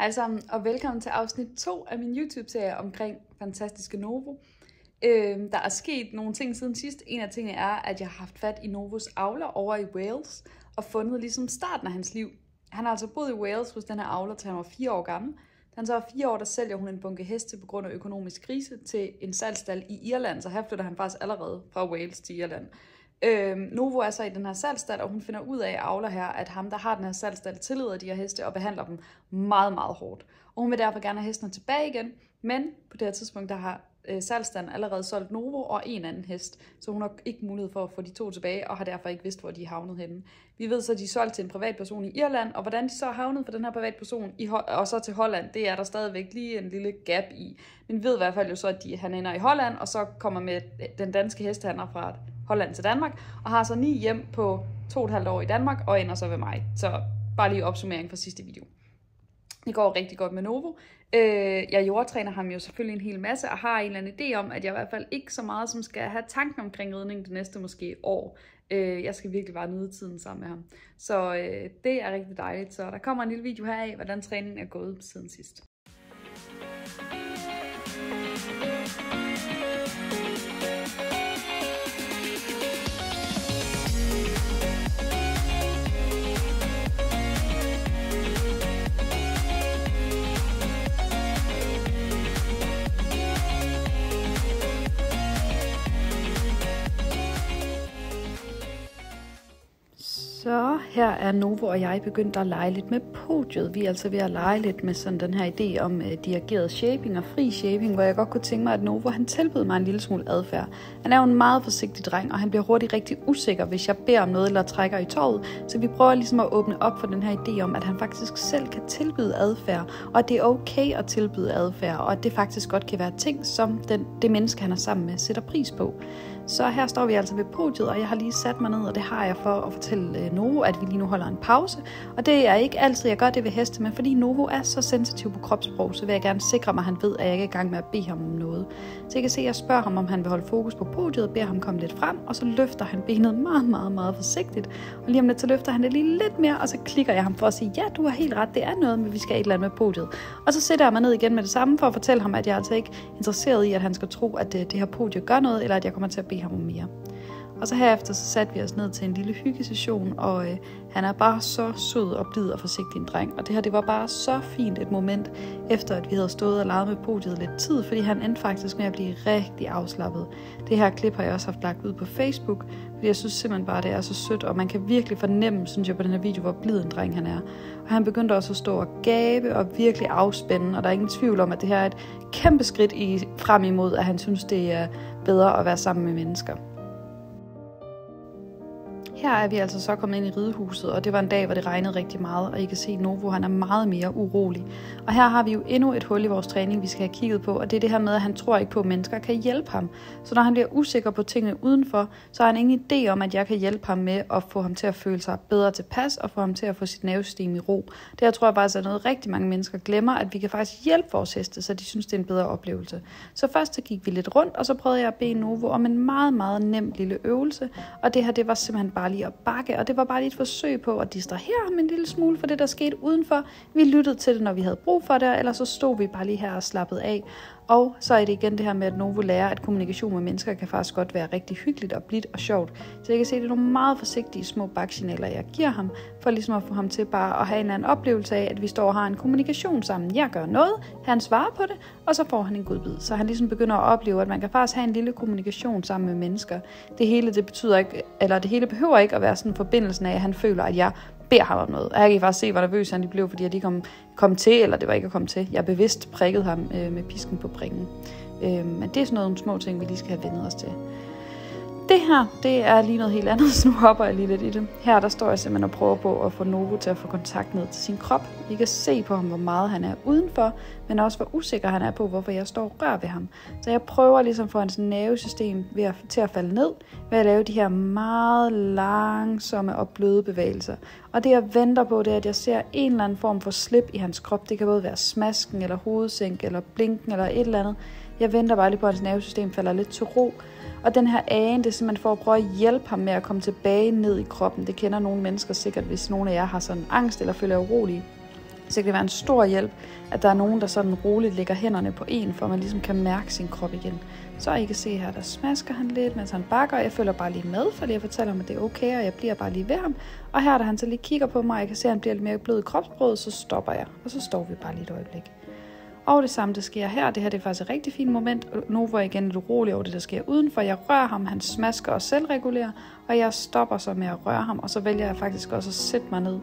Hej sammen, og velkommen til afsnit 2 af min YouTube-serie omkring Fantastiske Novo. Øhm, der er sket nogle ting siden sidst. En af tingene er, at jeg har haft fat i Novos avler over i Wales, og fundet ligesom starten af hans liv. Han har altså boet i Wales hos den her avler, til han var fire år gammel. Da han så var fire år, der sælger hun en bunke heste på grund af økonomisk krise til en salgstal i Irland, så her flytter han faktisk allerede fra Wales til Irland. Øhm, Novo er så i den her salgstal, og hun finder ud af, Aula her, at ham, der har den her salgstal, tillader de her heste og behandler dem meget, meget hårdt. Og hun vil derfor gerne have hestene tilbage igen, men på det her tidspunkt, der har øh, salgsstanden allerede solgt Novo og en anden hest, så hun har ikke mulighed for at få de to tilbage, og har derfor ikke vidst, hvor de er havnet henne. Vi ved så, at de er solgt til en privatperson i Irland, og hvordan de så er havnet for den her privatperson, i, og så til Holland, det er der stadigvæk lige en lille gap i. Men vi ved i hvert fald jo så, at de, han ender i Holland, og så kommer med den danske hestehandler fra Holland til Danmark, og har så ni hjem på to og et halvt år i Danmark, og ender så ved mig. Så bare lige opsummering fra sidste video. Det går rigtig godt med Novo. Øh, jeg jordtræner ham jo selvfølgelig en hel masse, og har en eller anden idé om, at jeg i hvert fald ikke så meget, som skal have tanken omkring ridning det næste måske år. Øh, jeg skal virkelig bare nyde tiden sammen med ham. Så øh, det er rigtig dejligt. Så der kommer en lille video her af, hvordan træningen er gået siden sidst. Her er Novo og jeg begyndt at lege lidt med podiet. Vi er altså ved at lege lidt med sådan den her idé om øh, dirigeret shaping og fri shaping, hvor jeg godt kunne tænke mig, at Novo han tilbyder mig en lille smule adfærd. Han er jo en meget forsigtig dreng, og han bliver hurtigt rigtig usikker, hvis jeg beder om noget eller trækker i tåret. Så vi prøver ligesom at åbne op for den her idé om, at han faktisk selv kan tilbyde adfærd, og at det er okay at tilbyde adfærd, og at det faktisk godt kan være ting, som den, det menneske, han er sammen med, sætter pris på. Så her står vi altså ved podiet, og jeg har lige sat mig ned, og det har jeg for at fortælle øh, Novo, at vi lige nu holder en pause. Og det er ikke altid, jeg gør det ved heste, men fordi Novo er så sensitiv på kropssprog, så vil jeg gerne sikre mig, at han ved, at jeg ikke er i gang med at bede ham om noget. Så jeg kan se, at jeg spørger ham, om han vil holde fokus på podiet, beder ham komme lidt frem, og så løfter han benet meget, meget, meget forsigtigt. Og lige om lidt, så løfter han det lige lidt mere, og så klikker jeg ham for at sige, ja, du har helt ret, det er noget, men vi skal et eller andet med podiet. Og så sætter jeg mig ned igen med det samme, for at fortælle ham, at jeg er altså ikke interesseret i, at han skal tro, at det, det her podie gør noget, eller at jeg kommer til at bede ham om mere. Og så herefter så satte vi os ned til en lille hyggesession, og øh, han er bare så sød og blid og forsigtig en dreng. Og det her, det var bare så fint et moment, efter at vi havde stået og leget med podiet lidt tid, fordi han endte faktisk med at blive rigtig afslappet. Det her klip har jeg også haft lagt ud på Facebook, fordi jeg synes simpelthen bare, det er så sødt, og man kan virkelig fornemme, synes jeg, på den her video, hvor blid en dreng han er. Og han begyndte også at stå og gabe og virkelig afspænde, og der er ingen tvivl om, at det her er et kæmpe skridt i, frem imod, at han synes, det er bedre at være sammen med mennesker. Her er vi altså så kommet ind i ridehuset, og det var en dag, hvor det regnede rigtig meget, og I kan se, at Novo han er meget mere urolig. Og her har vi jo endnu et hul i vores træning, vi skal have kigget på, og det er det her med, at han tror ikke på, at mennesker kan hjælpe ham. Så når han bliver usikker på tingene udenfor, så har han ingen idé om, at jeg kan hjælpe ham med at få ham til at føle sig bedre tilpas, og få ham til at få sit nervesystem i ro. Det her tror jeg faktisk er noget, rigtig mange mennesker glemmer, at vi kan faktisk hjælpe vores heste, så de synes, det er en bedre oplevelse. Så først så gik vi lidt rundt, og så prøvede jeg at bede Novo om en meget, meget nem lille øvelse, og det her, det var simpelthen bare lige at bakke, og det var bare lige et forsøg på at distrahere ham en lille smule for det, der skete udenfor. Vi lyttede til det, når vi havde brug for det, eller så stod vi bare lige her og slappede af. Og så er det igen det her med, at Novo lærer, at kommunikation med mennesker kan faktisk godt være rigtig hyggeligt og blidt og sjovt. Så jeg kan se, at det er nogle meget forsigtige små baksignaler, jeg giver ham, for ligesom at få ham til bare at have en eller anden oplevelse af, at vi står og har en kommunikation sammen. Jeg gør noget, han svarer på det, og så får han en godbid. Så han ligesom begynder at opleve, at man kan faktisk have en lille kommunikation sammen med mennesker. Det hele, det betyder ikke, eller det hele behøver ikke at være sådan forbindelsen af, at han føler, at jeg beder ham om noget. Og jeg kan faktisk se, hvor nervøs han blev, fordi jeg lige kom, kom til, eller det var ikke at komme til. Jeg bevidst prikkede ham øh, med pisken på bringen. Øh, men det er sådan nogle små ting, vi lige skal have vendet os til. Det her, det er lige noget helt andet, så nu hopper jeg lige lidt i det. Her der står jeg simpelthen og prøver på at få Novo til at få kontakt ned til sin krop. I kan se på ham, hvor meget han er udenfor, men også hvor usikker han er på, hvorfor jeg står og rører ved ham. Så jeg prøver ligesom at få hans nervesystem ved at, til at falde ned, ved at lave de her meget langsomme og bløde bevægelser. Og det jeg venter på, det er, at jeg ser en eller anden form for slip i hans krop. Det kan både være smasken, eller hovedsænk, eller blinken, eller et eller andet. Jeg venter bare lige på, at hans nervesystem falder lidt til ro, og den her agen, det er simpelthen for at prøve at hjælpe ham med at komme tilbage ned i kroppen. Det kender nogle mennesker sikkert, hvis nogle af jer har sådan angst eller føler urolig. Så det være en stor hjælp, at der er nogen, der sådan roligt lægger hænderne på en, for at man ligesom kan mærke sin krop igen. Så I kan se her, der smasker han lidt, mens han bakker. Jeg følger bare lige med, fordi jeg fortæller ham, at det er okay, og jeg bliver bare lige ved ham. Og her, da han så lige kigger på mig, og jeg kan se, at han bliver lidt mere blød i kropsbrødet, så stopper jeg. Og så står vi bare lige et øjeblik. Og det samme, der sker her. Det her det er faktisk et rigtig fint moment. Nu er igen lidt urolig over det, der sker udenfor. Jeg rører ham, han smasker og selvregulerer, og jeg stopper så med at røre ham, og så vælger jeg faktisk også at sætte mig ned.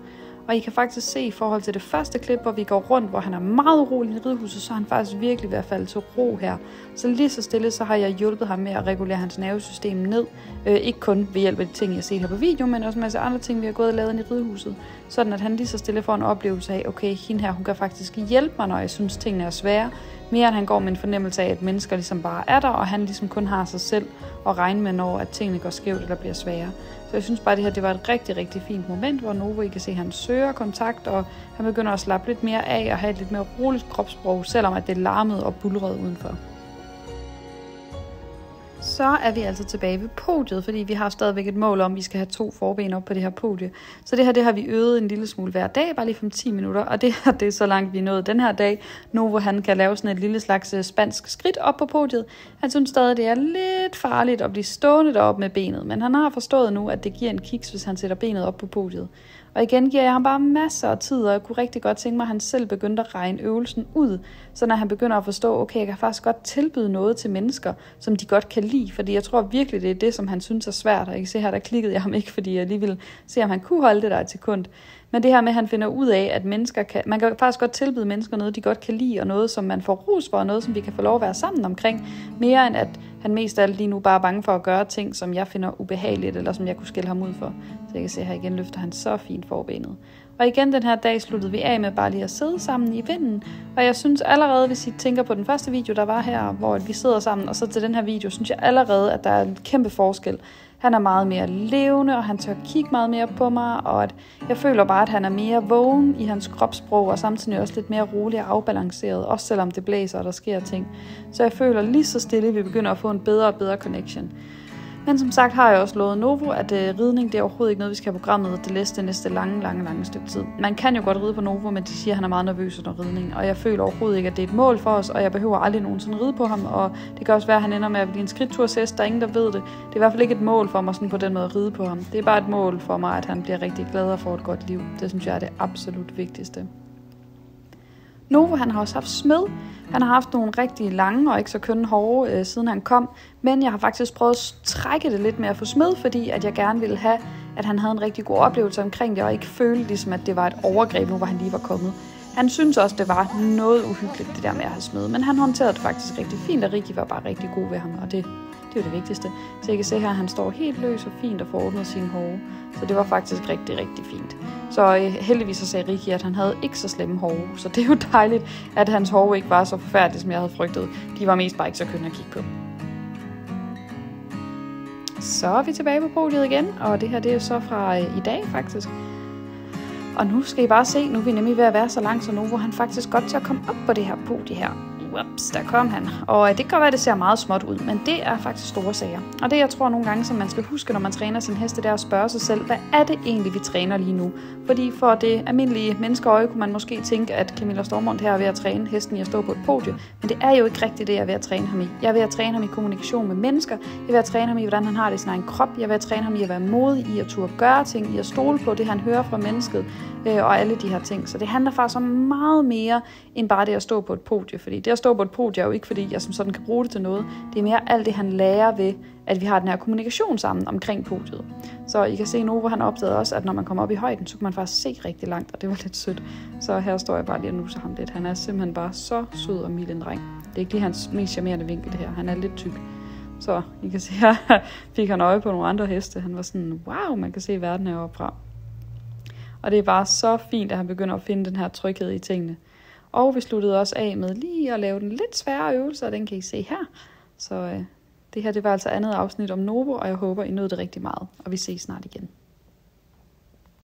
Og I kan faktisk se i forhold til det første klip, hvor vi går rundt, hvor han er meget urolig i ridhuset, så er han faktisk virkelig ved at falde til ro her. Så lige så stille, så har jeg hjulpet ham med at regulere hans nervesystem ned. Øh, ikke kun ved hjælp af de ting, jeg har set her på video, men også en masse andre ting, vi har gået og lavet i ridhuset. Sådan at han lige så stille får en oplevelse af, okay, hende her, hun kan faktisk hjælpe mig, når jeg synes, tingene er svære. Mere end han går med en fornemmelse af, at mennesker ligesom bare er der, og han ligesom kun har sig selv at regne med, når at tingene går skævt eller bliver svære. Så jeg synes bare, at det her det var et rigtig, rigtig fint moment, hvor Novo, I kan se, at han søger kontakt, og han begynder at slappe lidt mere af og have et lidt mere roligt kropssprog, selvom at det larmede og bulrede udenfor. Så er vi altså tilbage ved podiet, fordi vi har stadigvæk et mål om, at vi skal have to forben op på det her podie. Så det her, det har vi øvet en lille smule hver dag, bare lige for 10 minutter, og det her, det er så langt, vi er nået den her dag, nu hvor han kan lave sådan et lille slags øh, spansk skridt op på podiet. Han synes stadig, det er lidt farligt at blive stående deroppe med benet, men han har forstået nu, at det giver en kiks, hvis han sætter benet op på podiet. Og igen giver jeg ham bare masser af tid, og jeg kunne rigtig godt tænke mig, at han selv begyndte at regne øvelsen ud, så når han begynder at forstå, okay, jeg kan faktisk godt tilbyde noget til mennesker, som de godt kan lide, fordi jeg tror virkelig, det er det, som han synes er svært, og jeg kan se her, der klikkede jeg ham ikke, fordi jeg lige ville se, om han kunne holde det der et sekund. Men det her med, at han finder ud af, at mennesker kan, man kan faktisk godt tilbyde mennesker noget, de godt kan lide, og noget, som man får rus for, og noget, som vi kan få lov at være sammen omkring, mere end at han mest af alt lige nu bare er bange for at gøre ting, som jeg finder ubehageligt, eller som jeg kunne skælde ham ud for. Så jeg kan se her igen, løfter han så fint forbenet. Og igen den her dag sluttede vi af med bare lige at sidde sammen i vinden. Og jeg synes allerede, hvis I tænker på den første video, der var her, hvor vi sidder sammen, og så til den her video, synes jeg allerede, at der er en kæmpe forskel. Han er meget mere levende, og han tør kigge meget mere på mig, og at jeg føler bare, at han er mere vågen i hans kropssprog, og samtidig også lidt mere rolig og afbalanceret, også selvom det blæser, og der sker ting. Så jeg føler lige så stille, at vi begynder at få en bedre og bedre connection. Men som sagt har jeg også lovet Novo, at øh, ridning det er overhovedet ikke noget, vi skal have programmet det næste, næste lange, lange, lange stykke tid. Man kan jo godt ride på Novo, men de siger, at han er meget nervøs under ridning, og jeg føler overhovedet ikke, at det er et mål for os, og jeg behøver aldrig nogensinde ride på ham, og det kan også være, at han ender med at blive en skridtturshest, der er ingen, der ved det. Det er i hvert fald ikke et mål for mig sådan på den måde at ride på ham. Det er bare et mål for mig, at han bliver rigtig glad og får et godt liv. Det synes jeg er det absolut vigtigste. Novo han har også haft smed. Han har haft nogle rigtig lange og ikke så kønne hårde, øh, siden han kom. Men jeg har faktisk prøvet at trække det lidt med at få smed, fordi at jeg gerne ville have, at han havde en rigtig god oplevelse omkring det, og ikke følte ligesom, at det var et overgreb, nu hvor han lige var kommet. Han synes også, det var noget uhyggeligt, det der med at have smed, men han håndterede det faktisk rigtig fint, og Rikki var bare rigtig god ved ham, og det, det er jo det vigtigste. Så jeg kan se her, at han står helt løs og fint og får ordnet sine hår. Så det var faktisk rigtig, rigtig fint. Så øh, heldigvis så sagde Ricky, at han havde ikke så slemme hår. Så det er jo dejligt, at hans hår ikke var så forfærdeligt, som jeg havde frygtet. De var mest bare ikke så kønne at kigge på. Så er vi tilbage på podiet igen, og det her det er så fra øh, i dag faktisk. Og nu skal I bare se, nu er vi nemlig ved at være så langt, så nu hvor han faktisk godt til at komme op på det her podie her. Ups, der kom han. Og øh, det kan godt være, at det ser meget småt ud, men det er faktisk store sager. Og det, jeg tror nogle gange, som man skal huske, når man træner sin heste, det er at spørge sig selv, hvad er det egentlig, vi træner lige nu? Fordi for det almindelige menneskeøje kunne man måske tænke, at Camilla Stormont her er ved at træne hesten i at stå på et podie. Men det er jo ikke rigtigt det, jeg er ved at træne ham i. Jeg er ved at træne ham i kommunikation med mennesker. Jeg er ved at træne ham i, hvordan han har det i sin egen krop. Jeg er ved at træne ham i at være modig, i at turde gøre ting, i at stole på det, han hører fra mennesket øh, og alle de her ting. Så det handler faktisk om meget mere end bare det at stå på et podie. Fordi det at stå på et podium er jo ikke, fordi jeg som sådan kan bruge det til noget. Det er mere alt det, han lærer ved, at vi har den her kommunikation sammen omkring podiet. Så I kan se nu, hvor han opdagede også, at når man kommer op i højden, så kan man faktisk se rigtig langt, og det var lidt sødt. Så her står jeg bare lige og nuser ham lidt. Han er simpelthen bare så sød og mild en dreng. Det er ikke lige hans mest charmerende vinkel, det her. Han er lidt tyk. Så I kan se, her fik han øje på nogle andre heste. Han var sådan, wow, man kan se verden heroppe fra. Og det er bare så fint, at han begynder at finde den her tryghed i tingene. Og vi sluttede også af med lige at lave den lidt svære øvelse, og den kan I se her. Så øh, det her det var altså andet afsnit om Novo, og jeg håber, I nåede det rigtig meget. Og vi ses snart igen.